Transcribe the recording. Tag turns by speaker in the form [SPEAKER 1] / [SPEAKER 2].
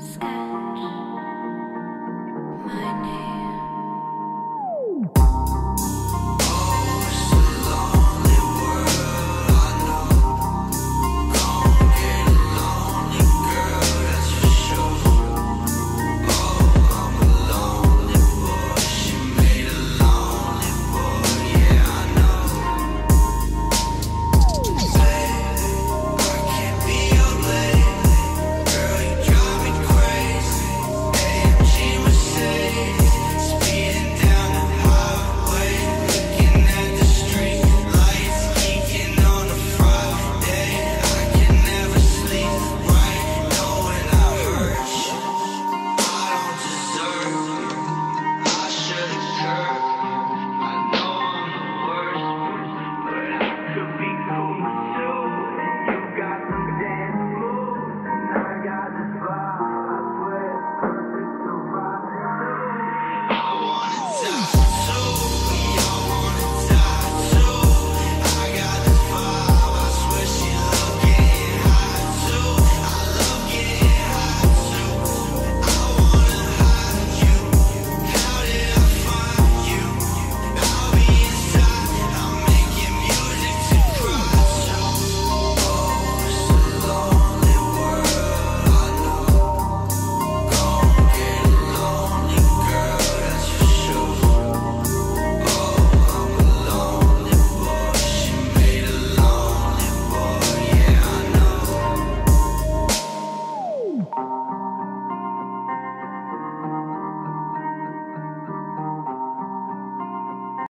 [SPEAKER 1] sky.